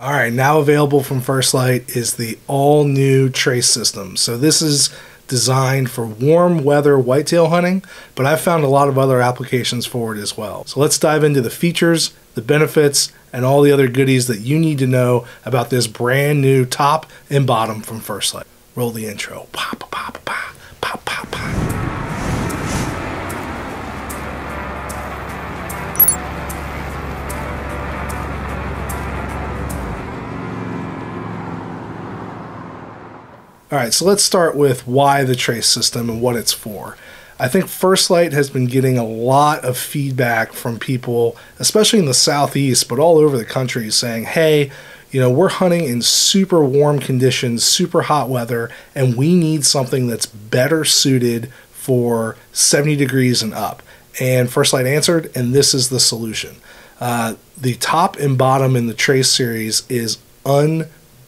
All right, now available from First Lite is the all new trace system. So this is designed for warm weather whitetail hunting, but I've found a lot of other applications for it as well. So let's dive into the features, the benefits, and all the other goodies that you need to know about this brand new top and bottom from First Lite. Roll the intro. Pop, pop, pop, All right, so let's start with why the trace system and what it's for. I think First Lite has been getting a lot of feedback from people, especially in the southeast, but all over the country, saying, hey, you know, we're hunting in super warm conditions, super hot weather, and we need something that's better suited for 70 degrees and up. And First Lite answered, and this is the solution. Uh, the top and bottom in the Trace series is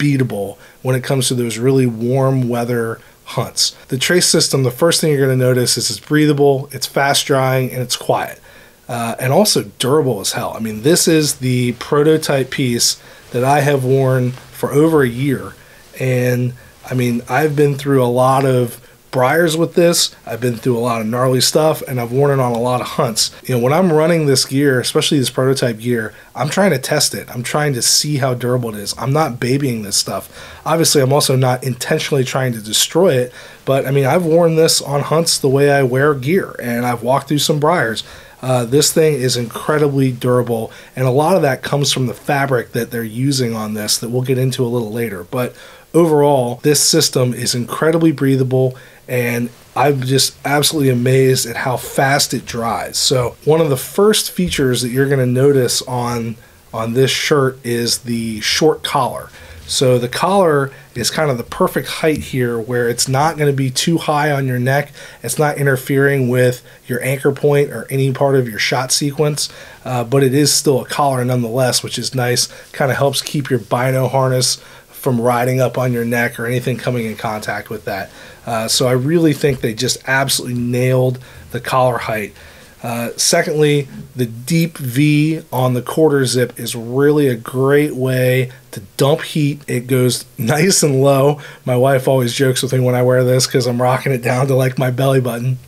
unbeatable when it comes to those really warm weather hunts. The trace system, the first thing you're going to notice is it's breathable, it's fast drying, and it's quiet. Uh, and also durable as hell. I mean, this is the prototype piece that I have worn for over a year. And I mean, I've been through a lot of briars with this. I've been through a lot of gnarly stuff and I've worn it on a lot of hunts. You know, when I'm running this gear, especially this prototype gear, I'm trying to test it. I'm trying to see how durable it is. I'm not babying this stuff. Obviously, I'm also not intentionally trying to destroy it, but I mean, I've worn this on hunts the way I wear gear and I've walked through some briars. Uh, this thing is incredibly durable, and a lot of that comes from the fabric that they're using on this that we'll get into a little later. But overall, this system is incredibly breathable and I'm just absolutely amazed at how fast it dries. So one of the first features that you're going to notice on on this shirt is the short collar. So the collar is kind of the perfect height here where it's not going to be too high on your neck. It's not interfering with your anchor point or any part of your shot sequence, uh, but it is still a collar nonetheless, which is nice. Kind of helps keep your bino harness from riding up on your neck or anything coming in contact with that. Uh, so I really think they just absolutely nailed the collar height. Uh, secondly, the deep V on the quarter zip is really a great way to dump heat. It goes nice and low. My wife always jokes with me when I wear this because I'm rocking it down to like my belly button.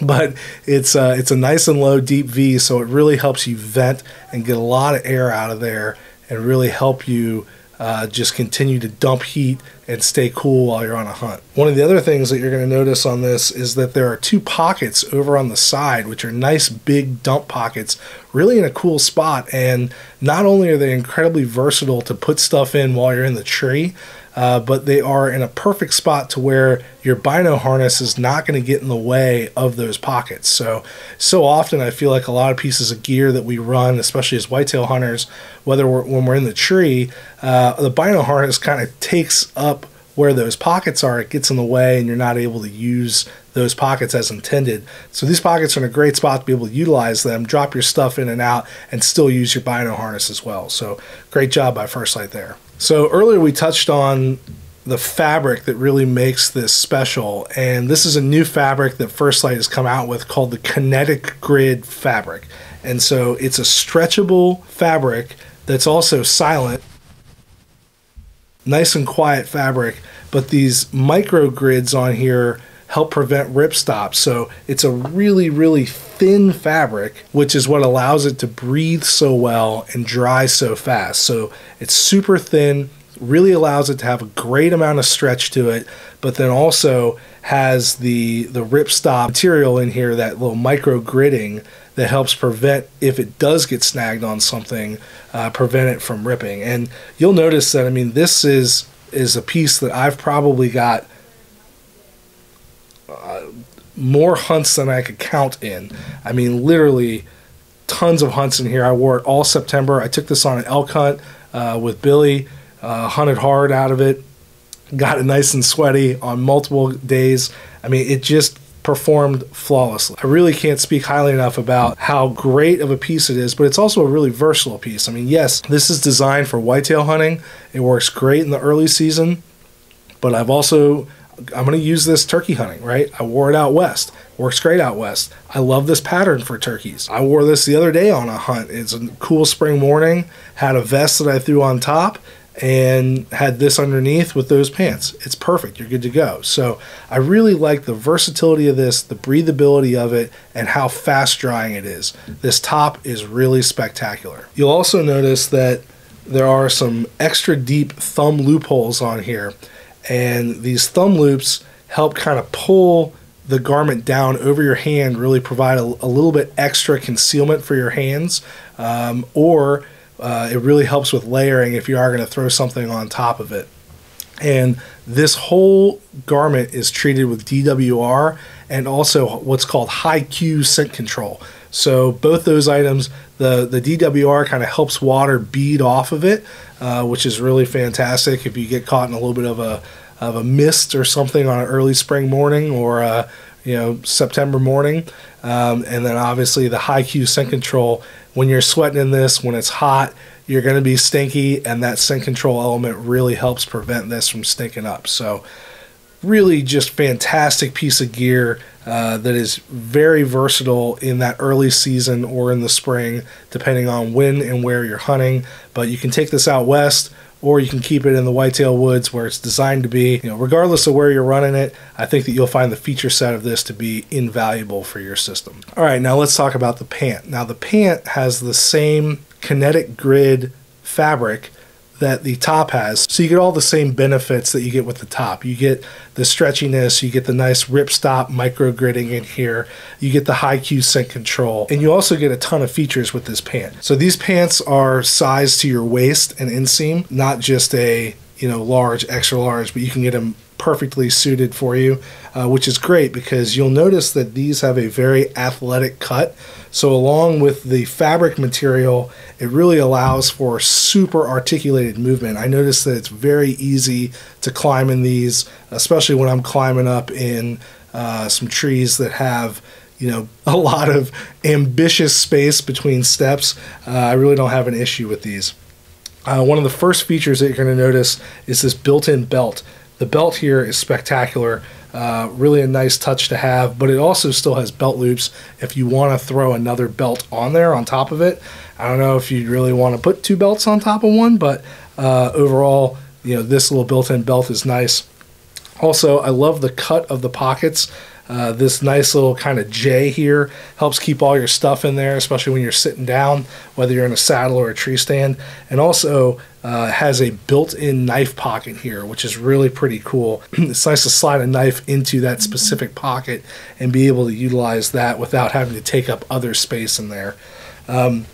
But it's uh, it's a nice and low deep V, so it really helps you vent and get a lot of air out of there, and really help you uh, just continue to dump heat and stay cool while you're on a hunt. One of the other things that you're going to notice on this is that there are two pockets over on the side, which are nice big dump pockets, really in a cool spot. And not only are they incredibly versatile to put stuff in while you're in the tree, uh, but they are in a perfect spot to where your bino harness is not going to get in the way of those pockets. So, so often I feel like a lot of pieces of gear that we run, especially as whitetail hunters, whether we're, when we're in the tree, uh, the bino harness kind of takes up where those pockets are, it gets in the way and you're not able to use those pockets as intended. So these pockets are in a great spot to be able to utilize them, drop your stuff in and out, and still use your bino harness as well. So great job by First Lite there. So earlier we touched on the fabric that really makes this special, and this is a new fabric that First Lite has come out with called the Kinetic Grid fabric. And so it's a stretchable fabric that's also silent, nice and quiet fabric, but these micro grids on here help prevent rip stops. So it's a really, really thin fabric, which is what allows it to breathe so well and dry so fast. So it's super thin, really allows it to have a great amount of stretch to it, but then also has the the rip stop material in here, that little micro gridding that helps prevent if it does get snagged on something, uh, prevent it from ripping. And you'll notice that I mean this is is a piece that I've probably got uh, more hunts than I could count in. I mean, literally tons of hunts in here. I wore it all September. I took this on an elk hunt uh, with Billy, uh, hunted hard out of it, got it nice and sweaty on multiple days. I mean, it just performed flawlessly. I really can't speak highly enough about how great of a piece it is, but it's also a really versatile piece. I mean, yes, this is designed for whitetail hunting. It works great in the early season, but I've also I'm going to use this turkey hunting, right? I wore it out west. Works great out west. I love this pattern for turkeys. I wore this the other day on a hunt. It's a cool spring morning. Had a vest that I threw on top and had this underneath with those pants. It's perfect. You're good to go. So I really like the versatility of this, the breathability of it, and how fast drying it is. This top is really spectacular. You'll also notice that there are some extra deep thumb loopholes on here, and these thumb loops help kind of pull the garment down over your hand, really provide a, a little bit extra concealment for your hands, um, or uh, it really helps with layering if you are going to throw something on top of it. And this whole garment is treated with DWR and also what's called HeiQ scent control. So both those items, the the DWR kind of helps water bead off of it, uh, which is really fantastic. If you get caught in a little bit of a of a mist or something on an early spring morning or a, you know September morning, um, and then obviously the HeiQ scent control when you're sweating in this, when it's hot, you're going to be stinky, and that scent control element really helps prevent this from stinking up. So, really, just fantastic piece of gear uh, that is very versatile in that early season or in the spring, depending on when and where you're hunting. But you can take this out west or you can keep it in the whitetail woods where it's designed to be. You know, regardless of where you're running it, I think that you'll find the feature set of this to be invaluable for your system. All right, now let's talk about the pant. Now the pant has the same kinetic grid fabric that the top has. So you get all the same benefits that you get with the top. You get the stretchiness, you get the nice ripstop micro gridding in here, you get the HeiQ scent control, and you also get a ton of features with this pant. So these pants are sized to your waist and inseam, not just a you know large, extra large, but you can get them perfectly suited for you, uh, which is great because you'll notice that these have a very athletic cut. So, along with the fabric material, it really allows for super articulated movement. I notice that it's very easy to climb in these, especially when I'm climbing up in uh, some trees that have you know a lot of ambitious space between steps. Uh, I really don't have an issue with these. Uh, one of the first features that you're going to notice is this built-in belt. The belt here is spectacular. Uh, really a nice touch to have, but it also still has belt loops if you want to throw another belt on there on top of it. I don't know if you really want to put two belts on top of one, but uh, overall, you know, this little built-in belt is nice. Also, I love the cut of the pockets. Uh, this nice little kind of J here helps keep all your stuff in there, especially when you're sitting down, whether you're in a saddle or a tree stand. And also uh, has a built-in knife pocket here, which is really pretty cool. it's nice to slide a knife into that specific pocket and be able to utilize that without having to take up other space in there. Um,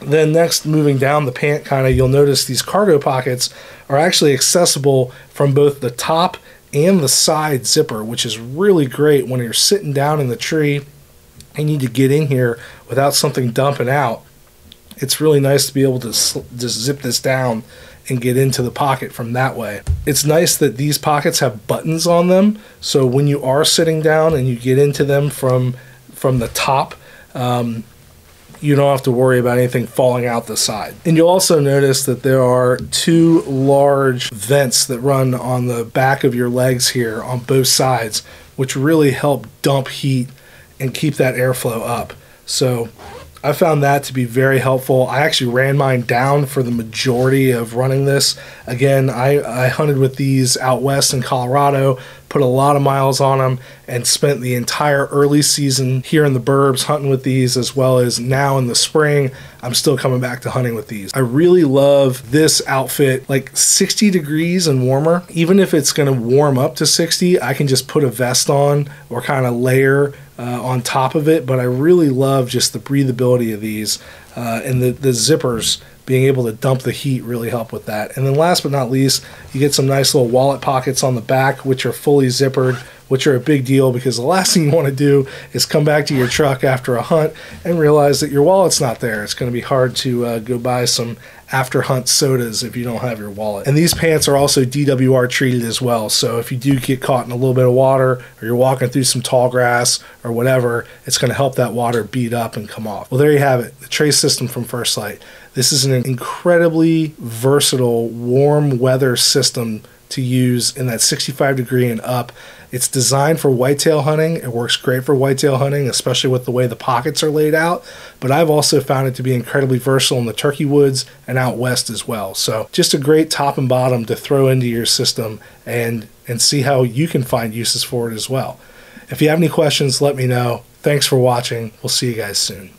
then next, moving down the pant kind of, you'll notice these cargo pockets are actually accessible from both the top and the side zipper, which is really great when you're sitting down in the tree and need to get in here without something dumping out. It's really nice to be able to just zip this down and get into the pocket from that way. It's nice that these pockets have buttons on them, so when you are sitting down and you get into them from from the top, um, you don't have to worry about anything falling out the side. And you'll also notice that there are two large vents that run on the back of your legs here on both sides, which really help dump heat and keep that airflow up. So I found that to be very helpful. I actually ran mine down for the majority of running this. Again, I, I hunted with these out west in Colorado, put a lot of miles on them, and spent the entire early season here in the burbs hunting with these, as well as now in the spring. I'm still coming back to hunting with these. I really love this outfit, like 60 degrees and warmer. Even if it's going to warm up to 60, I can just put a vest on or kind of layer uh, on top of it, but I really love just the breathability of these uh, and the, the zippers being able to dump the heat really help with that. And then last but not least, you get some nice little wallet pockets on the back, which are fully zippered, which are a big deal because the last thing you want to do is come back to your truck after a hunt and realize that your wallet's not there. It's going to be hard to uh, go buy some after hunt sodas if you don't have your wallet. And these pants are also DWR treated as well. So if you do get caught in a little bit of water or you're walking through some tall grass or whatever, it's going to help that water beat up and come off. Well, there you have it, the trace system from First Lite. This is an incredibly versatile warm weather system to use in that 65 degree and up. It's designed for whitetail hunting. It works great for whitetail hunting, especially with the way the pockets are laid out. But I've also found it to be incredibly versatile in the turkey woods and out west as well. So just a great top and bottom to throw into your system and and see how you can find uses for it as well. If you have any questions, let me know. Thanks for watching. We'll see you guys soon.